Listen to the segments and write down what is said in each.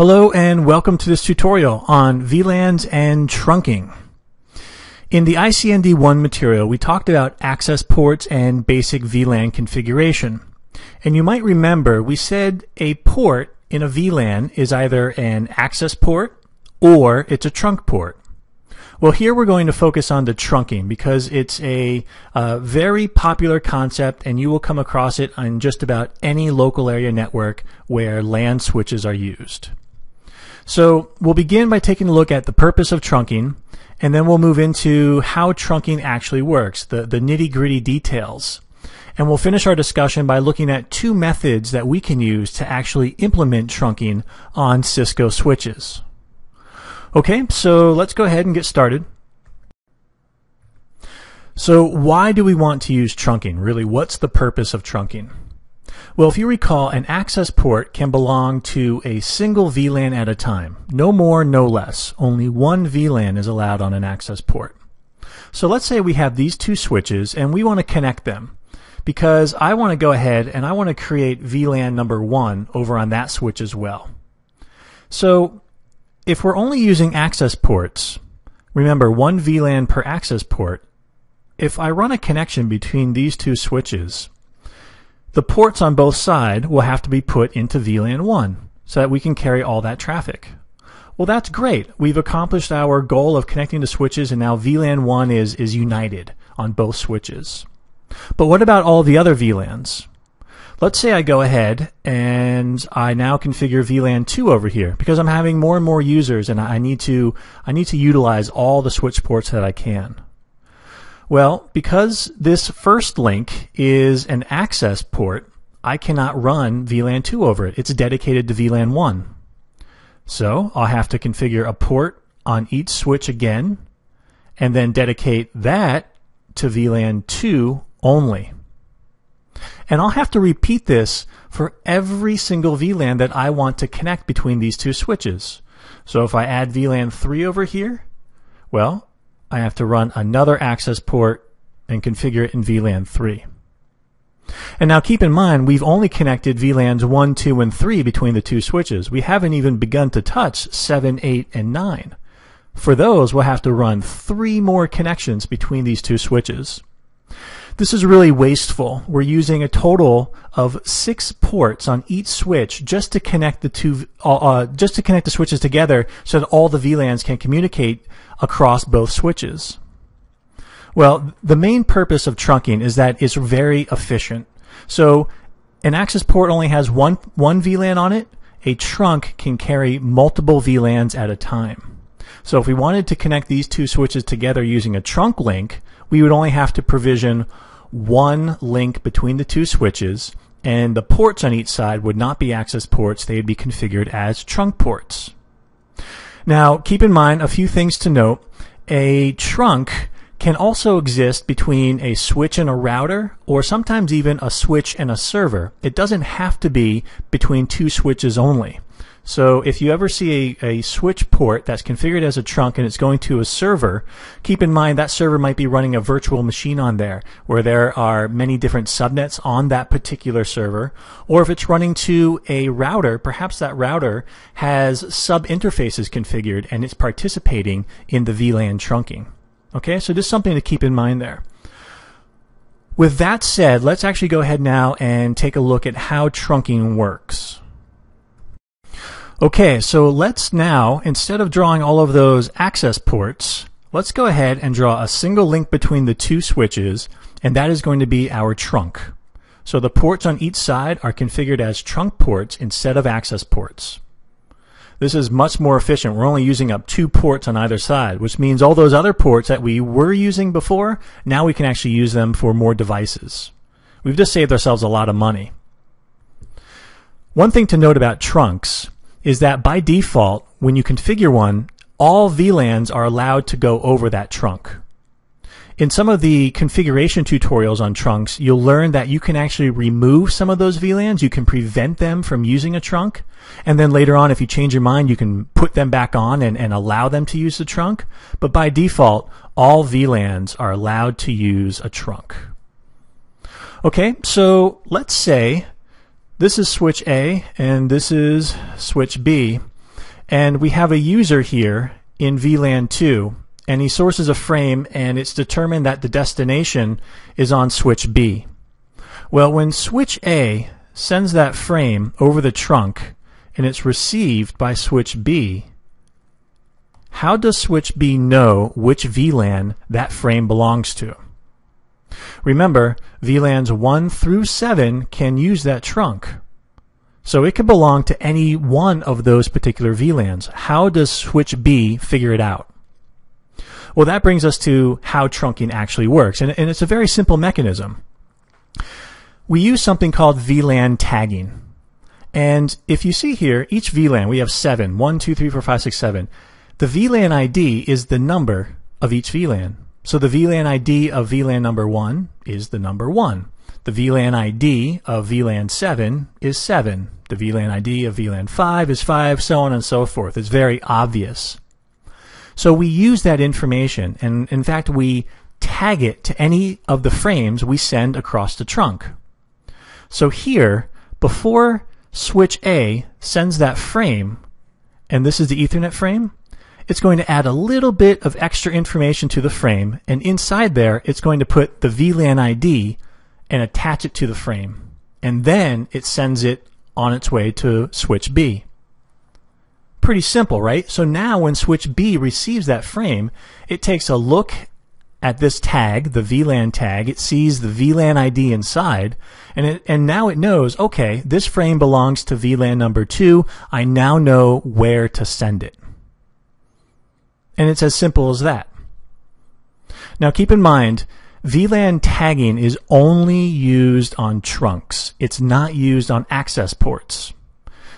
Hello and welcome to this tutorial on VLANs and trunking. In the ICND1 material, we talked about access ports and basic VLAN configuration. And you might remember we said a port in a VLAN is either an access port or it's a trunk port. Well, here we're going to focus on the trunking because it's a very popular concept and you will come across it on just about any local area network where LAN switches are used. So we'll begin by taking a look at the purpose of trunking and then we'll move into how trunking actually works, the, the nitty gritty details. And we'll finish our discussion by looking at two methods that we can use to actually implement trunking on Cisco switches. Okay, so let's go ahead and get started. So why do we want to use trunking? Really, what's the purpose of trunking? Well, if you recall, an access port can belong to a single VLAN at a time. No more, no less. Only one VLAN is allowed on an access port. So let's say we have these two switches and we want to connect them because I want to go ahead and I want to create VLAN number one over on that switch as well. So if we're only using access ports, remember one VLAN per access port, if I run a connection between these two switches, the ports on both sides will have to be put into VLAN 1 so that we can carry all that traffic. Well, that's great. We've accomplished our goal of connecting the switches and now VLAN 1 is, is united on both switches. But what about all the other VLANs? Let's say I go ahead and I now configure VLAN 2 over here because I'm having more and more users and I need to I need to utilize all the switch ports that I can. Well, because this first link is an access port, I cannot run VLAN 2 over it. It's dedicated to VLAN 1. So I'll have to configure a port on each switch again and then dedicate that to VLAN 2 only. And I'll have to repeat this for every single VLAN that I want to connect between these two switches. So if I add VLAN 3 over here, well, I have to run another access port and configure it in VLAN 3. And now keep in mind, we've only connected VLANs 1, 2, and 3 between the two switches. We haven't even begun to touch 7, 8, and 9. For those, we'll have to run three more connections between these two switches. This is really wasteful. We're using a total of six ports on each switch just to connect the two, uh, uh just to connect the switches together so that all the VLANs can communicate across both switches. Well, the main purpose of trunking is that it's very efficient. So an access port only has one, one VLAN on it. A trunk can carry multiple VLANs at a time. So if we wanted to connect these two switches together using a trunk link, we would only have to provision one link between the two switches, and the ports on each side would not be access ports, they would be configured as trunk ports. Now, keep in mind a few things to note. A trunk can also exist between a switch and a router, or sometimes even a switch and a server. It doesn't have to be between two switches only. So if you ever see a, a switch port that's configured as a trunk and it's going to a server, keep in mind that server might be running a virtual machine on there where there are many different subnets on that particular server. Or if it's running to a router, perhaps that router has sub interfaces configured and it's participating in the VLAN trunking. Okay, so just something to keep in mind there. With that said, let's actually go ahead now and take a look at how trunking works. Okay, so let's now, instead of drawing all of those access ports, let's go ahead and draw a single link between the two switches, and that is going to be our trunk. So the ports on each side are configured as trunk ports instead of access ports. This is much more efficient. We're only using up two ports on either side, which means all those other ports that we were using before, now we can actually use them for more devices. We've just saved ourselves a lot of money. One thing to note about trunks is that by default, when you configure one, all VLANs are allowed to go over that trunk. In some of the configuration tutorials on trunks, you'll learn that you can actually remove some of those VLANs. You can prevent them from using a trunk. And then later on, if you change your mind, you can put them back on and, and allow them to use the trunk. But by default, all VLANs are allowed to use a trunk. Okay, so let's say this is switch A and this is switch B. And we have a user here in VLAN 2, and he sources a frame, and it's determined that the destination is on switch B. Well, when switch A sends that frame over the trunk, and it's received by switch B, how does switch B know which VLAN that frame belongs to? Remember, VLANs 1 through 7 can use that trunk. So it can belong to any one of those particular VLANs. How does switch B figure it out? Well, that brings us to how trunking actually works. And, and it's a very simple mechanism. We use something called VLAN tagging. And if you see here, each VLAN, we have seven, one, two, three, four, five, six, seven. The VLAN ID is the number of each VLAN. So the VLAN ID of VLAN number 1 is the number 1. The VLAN ID of VLAN 7 is 7. The VLAN ID of VLAN 5 is 5, so on and so forth. It's very obvious. So we use that information, and in fact, we tag it to any of the frames we send across the trunk. So here, before switch A sends that frame, and this is the Ethernet frame, it's going to add a little bit of extra information to the frame, and inside there, it's going to put the VLAN ID and attach it to the frame. And then it sends it on its way to switch B. Pretty simple, right? So now when switch B receives that frame, it takes a look at this tag, the VLAN tag, it sees the VLAN ID inside, and it, and now it knows, okay, this frame belongs to VLAN number two. I now know where to send it. And it's as simple as that. Now keep in mind, VLAN tagging is only used on trunks. It's not used on access ports.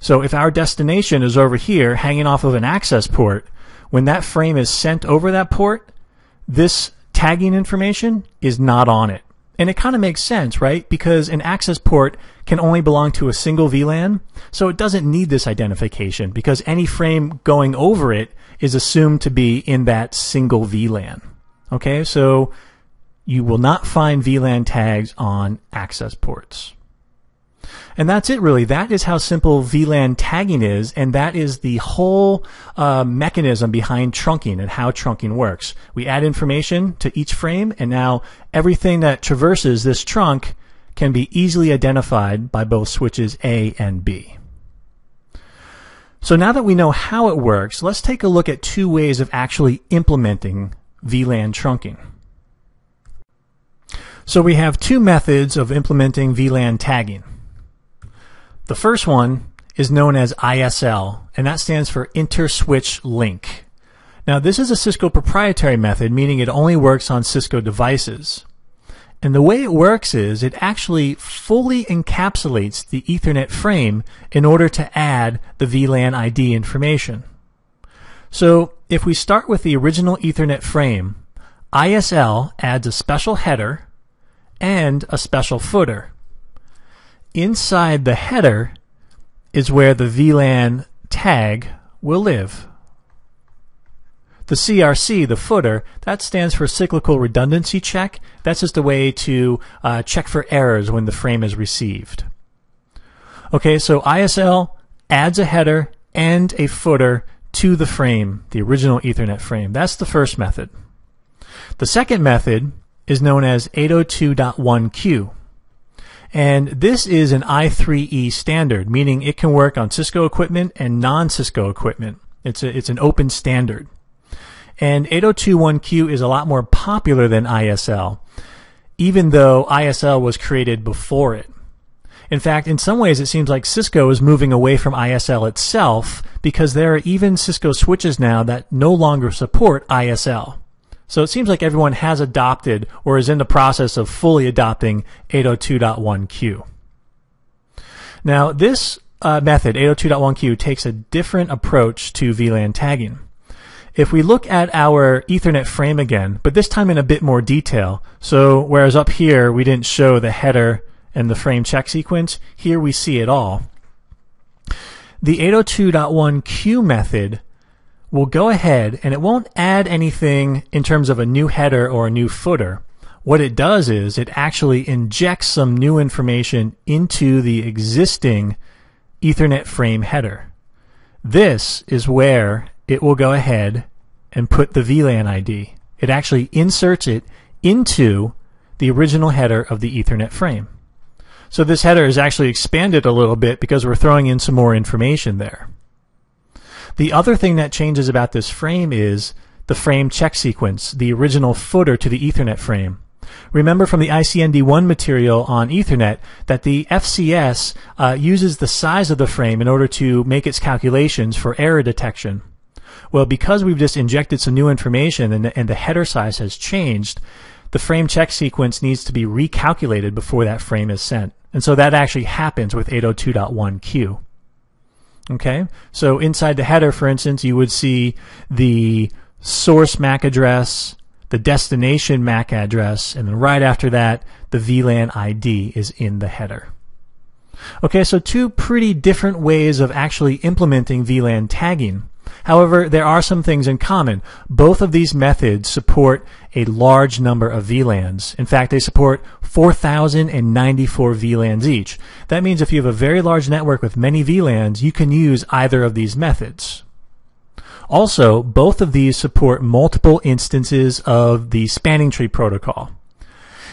So if our destination is over here hanging off of an access port, when that frame is sent over that port, this tagging information is not on it. And it kind of makes sense, right? Because an access port can only belong to a single VLAN, so it doesn't need this identification because any frame going over it is assumed to be in that single VLAN. Okay, so you will not find VLAN tags on access ports. And that's it really. That is how simple VLAN tagging is, and that is the whole uh, mechanism behind trunking and how trunking works. We add information to each frame, and now everything that traverses this trunk can be easily identified by both switches A and B. So now that we know how it works, let's take a look at two ways of actually implementing VLAN trunking. So we have two methods of implementing VLAN tagging. The first one is known as ISL, and that stands for Inter-Switch Link. Now this is a Cisco proprietary method, meaning it only works on Cisco devices. And the way it works is it actually fully encapsulates the Ethernet frame in order to add the VLAN ID information. So if we start with the original Ethernet frame, ISL adds a special header and a special footer. Inside the header is where the VLAN tag will live. The CRC, the footer, that stands for cyclical redundancy check. That's just a way to uh, check for errors when the frame is received. Okay, so ISL adds a header and a footer to the frame, the original Ethernet frame. That's the first method. The second method is known as 802.1q. And this is an I3E standard, meaning it can work on Cisco equipment and non-Cisco equipment. It's, a, it's an open standard. And 802.1q is a lot more popular than ISL, even though ISL was created before it. In fact, in some ways, it seems like Cisco is moving away from ISL itself because there are even Cisco switches now that no longer support ISL. So it seems like everyone has adopted or is in the process of fully adopting 802.1q. Now, this uh, method, 802.1q, takes a different approach to VLAN tagging. If we look at our Ethernet frame again, but this time in a bit more detail, so whereas up here we didn't show the header and the frame check sequence, here we see it all. The 802.1q method will go ahead and it won't add anything in terms of a new header or a new footer. What it does is it actually injects some new information into the existing Ethernet frame header. this is where it will go ahead and put the VLAN ID. It actually inserts it into the original header of the Ethernet frame. So this header is actually expanded a little bit because we're throwing in some more information there. The other thing that changes about this frame is the frame check sequence, the original footer to the Ethernet frame. Remember from the ICND1 material on Ethernet that the FCS uh, uses the size of the frame in order to make its calculations for error detection. Well, because we've just injected some new information and and the header size has changed, the frame check sequence needs to be recalculated before that frame is sent. And so that actually happens with 802.1q. Okay, so inside the header, for instance, you would see the source MAC address, the destination MAC address, and then right after that, the VLAN ID is in the header. Okay, so two pretty different ways of actually implementing VLAN tagging. However, there are some things in common. Both of these methods support a large number of VLANs. In fact, they support 4,094 VLANs each. That means if you have a very large network with many VLANs, you can use either of these methods. Also, both of these support multiple instances of the spanning tree protocol.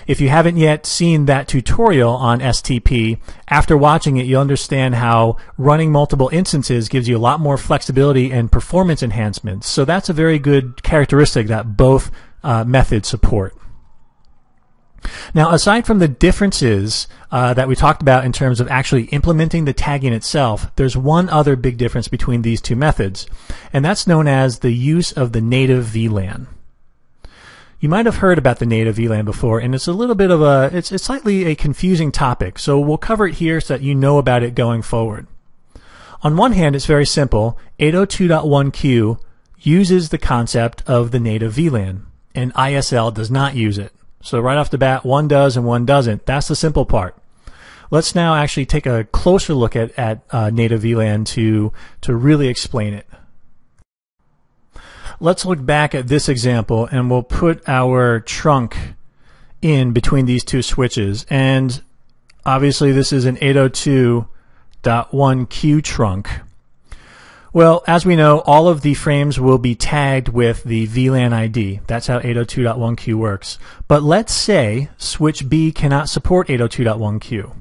If you haven't yet seen that tutorial on STP, after watching it, you'll understand how running multiple instances gives you a lot more flexibility and performance enhancements. So that's a very good characteristic that both uh, methods support. Now, aside from the differences uh, that we talked about in terms of actually implementing the tagging itself, there's one other big difference between these two methods, and that's known as the use of the native VLAN. You might have heard about the native VLAN before, and it's a little bit of a, it's, it's slightly a confusing topic, so we'll cover it here so that you know about it going forward. On one hand, it's very simple. 802.1q uses the concept of the native VLAN, and ISL does not use it. So right off the bat, one does and one doesn't. That's the simple part. Let's now actually take a closer look at, at uh, native VLAN to, to really explain it. Let's look back at this example and we'll put our trunk in between these two switches. And obviously this is an 802.1q trunk. Well, as we know, all of the frames will be tagged with the VLAN ID. That's how 802.1q works. But let's say switch B cannot support 802.1q.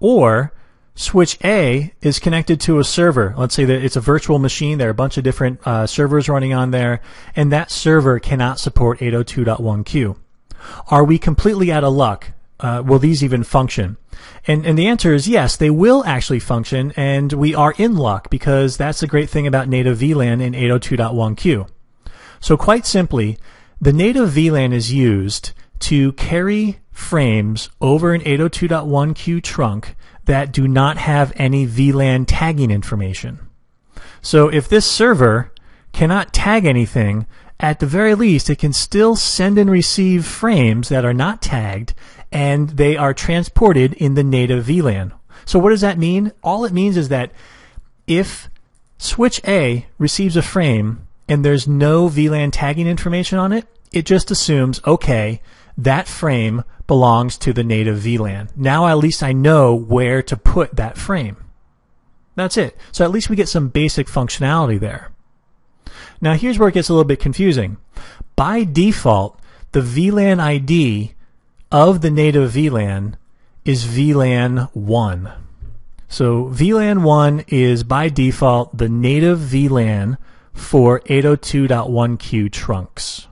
Or switch A is connected to a server. Let's say that it's a virtual machine. There are a bunch of different uh, servers running on there, and that server cannot support 802.1q. Are we completely out of luck? Uh, will these even function? And, and the answer is yes, they will actually function, and we are in luck because that's the great thing about native VLAN in 802.1q. So quite simply, the native VLAN is used to carry frames over an 802.1q trunk that do not have any VLAN tagging information. So if this server cannot tag anything, at the very least, it can still send and receive frames that are not tagged and they are transported in the native VLAN. So what does that mean? All it means is that if switch A receives a frame and there's no VLAN tagging information on it, it just assumes, okay, that frame belongs to the native VLAN. Now at least I know where to put that frame. That's it. So at least we get some basic functionality there. Now here's where it gets a little bit confusing. By default, the VLAN ID of the native VLAN is VLAN 1. So VLAN 1 is by default the native VLAN for 802.1q trunks.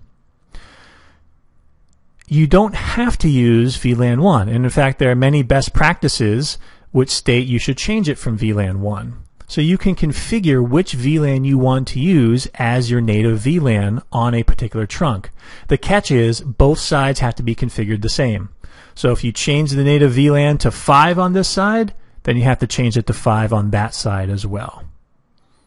You don't have to use VLAN 1. And in fact, there are many best practices which state you should change it from VLAN 1. So you can configure which VLAN you want to use as your native VLAN on a particular trunk. The catch is both sides have to be configured the same. So if you change the native VLAN to 5 on this side, then you have to change it to 5 on that side as well.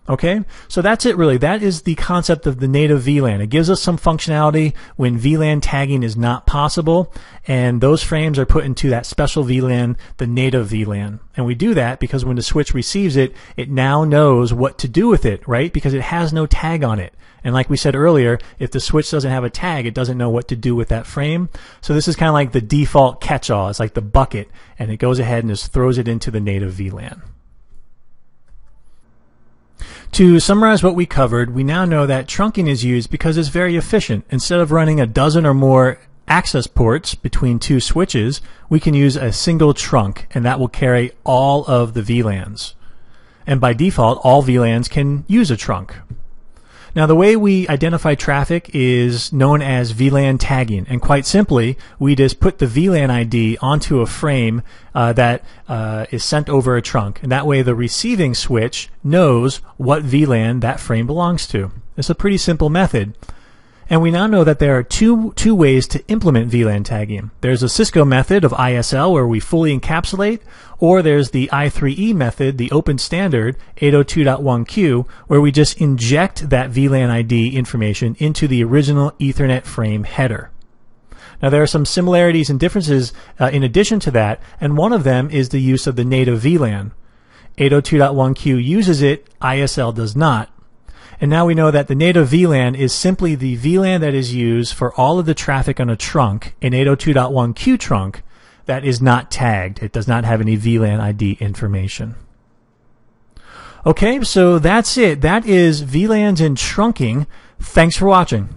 Okay, so that's it really. That is the concept of the native VLAN. It gives us some functionality when VLAN tagging is not possible, and those frames are put into that special VLAN, the native VLAN. And we do that because when the switch receives it, it now knows what to do with it, right? Because it has no tag on it. And like we said earlier, if the switch doesn't have a tag, it doesn't know what to do with that frame. So this is kind of like the default catch-all. It's like the bucket, and it goes ahead and just throws it into the native VLAN. To summarize what we covered, we now know that trunking is used because it's very efficient. Instead of running a dozen or more access ports between two switches, we can use a single trunk, and that will carry all of the VLANs. And by default, all VLANs can use a trunk. Now, the way we identify traffic is known as VLAN tagging, and quite simply, we just put the VLAN ID onto a frame uh, that uh, is sent over a trunk, and that way the receiving switch knows what VLAN that frame belongs to. It's a pretty simple method. And we now know that there are two, two ways to implement VLAN tagging. There's a Cisco method of ISL where we fully encapsulate, or there's the I3E method, the open standard 802.1q, where we just inject that VLAN ID information into the original Ethernet frame header. Now there are some similarities and differences uh, in addition to that, and one of them is the use of the native VLAN. 802.1q uses it, ISL does not. And now we know that the native VLAN is simply the VLAN that is used for all of the traffic on a trunk, an 802.1q trunk, that is not tagged. It does not have any VLAN ID information. Okay, so that's it. That is VLANs and trunking. Thanks for watching.